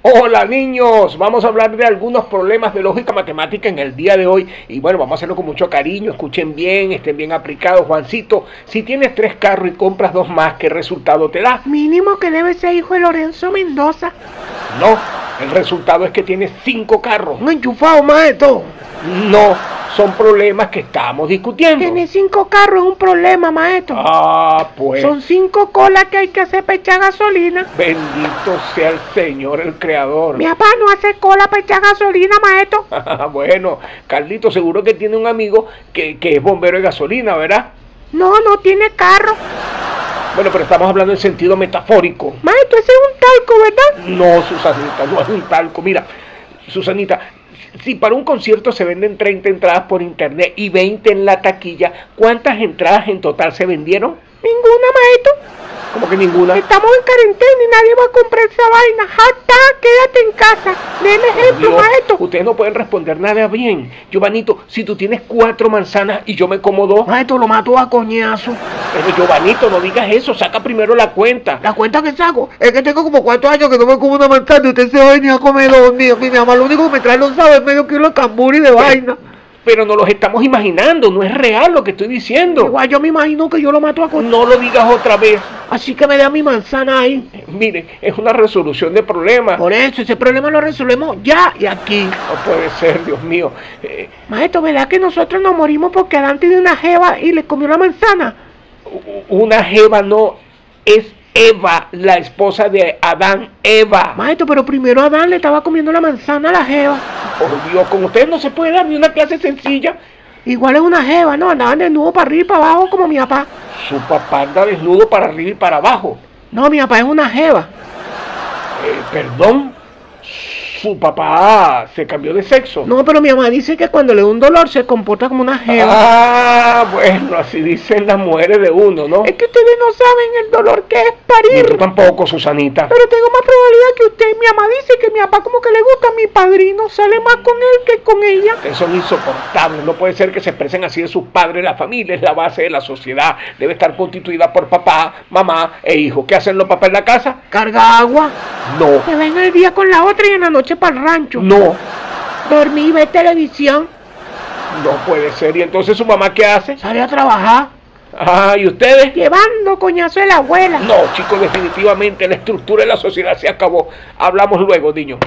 Hola niños, vamos a hablar de algunos problemas de lógica matemática en el día de hoy y bueno, vamos a hacerlo con mucho cariño, escuchen bien, estén bien aplicados. Juancito, si tienes tres carros y compras dos más, ¿qué resultado te da? Mínimo que debe ser hijo de Lorenzo Mendoza. No, el resultado es que tienes cinco carros. Un enchufado, maestro. No, son problemas que estamos discutiendo. Tiene cinco carros es un problema, maestro. Ah, pues. Son cinco colas que hay que hacer para echar gasolina. Bendito sea el Señor, el Creador. Mi papá no hace cola para echar gasolina, maestro. bueno, Carlito seguro que tiene un amigo que, que es bombero de gasolina, ¿verdad? No, no tiene carro. Bueno, pero estamos hablando en sentido metafórico. Maestro, ese es un talco, ¿verdad? No, Susanita, no es un talco. Mira, Susanita, si para un concierto se venden 30 entradas por internet y 20 en la taquilla, ¿cuántas entradas en total se vendieron? Ninguna, maestro. Como que ninguna. Estamos en cuarentena y nadie va a comprar esa vaina. ¡Jata! Quédate en casa. Deme ejemplo, Dios, maestro. Ustedes no pueden responder nada bien. Giovanito, si tú tienes cuatro manzanas y yo me como dos, Maestro, lo mató a coñazo. pero Giovanito, no digas eso, saca primero la cuenta. La cuenta que saco es que tengo como cuatro años que no me como una manzana y usted se va a venir a comer dos míos. Mi mamá lo único que me trae los sábados es medio kilo de camburi de vaina. Pero no los estamos imaginando, no es real lo que estoy diciendo. Igual yo me imagino que yo lo mato a coñazo. No lo digas otra vez. Así que me da mi manzana ahí. Miren, es una resolución de problemas. Por eso, ese problema lo resolvemos ya y aquí. No puede ser, Dios mío. Eh, Maestro, ¿verdad que nosotros nos morimos porque Adán tiene una jeva y le comió la manzana? una jeva no es Eva, la esposa de Adán, Eva. Maestro, pero primero Adán le estaba comiendo la manzana a la jeva. Por Dios, con ustedes no se puede dar ni una clase sencilla. Igual es una jeva, ¿no? Andaban desnudo para arriba y para abajo como mi papá. Su papá anda desnudo para arriba y para abajo. No, mi papá es una jeva. Eh, perdón, su papá se cambió de sexo. No, pero mi mamá dice que cuando le da un dolor se comporta como una jeva. Ah, bueno, así dicen las mujeres de uno, ¿no? Es que ustedes no saben el dolor que es parir. tú tampoco, Susanita. Pero tengo más probabilidad que usted. Mi mamá dice que mi papá como que le gusta a mi padrino. Sale más con él que con ella. Ustedes son insoportables. No puede ser que se expresen así de sus padres. La familia es la base de la sociedad. Debe estar constituida por papá, mamá e hijo. ¿Qué hacen los papás en la casa? Carga agua. No, Se ven el día con la otra y en la noche para el rancho. no, Dormir y ver televisión. no puede ser. ¿Y entonces su mamá qué hace? Sale a trabajar. Ah, ¿y ustedes? Llevando coñazo de la abuela. No, chicos, definitivamente la estructura de la sociedad se acabó. Hablamos luego, niño.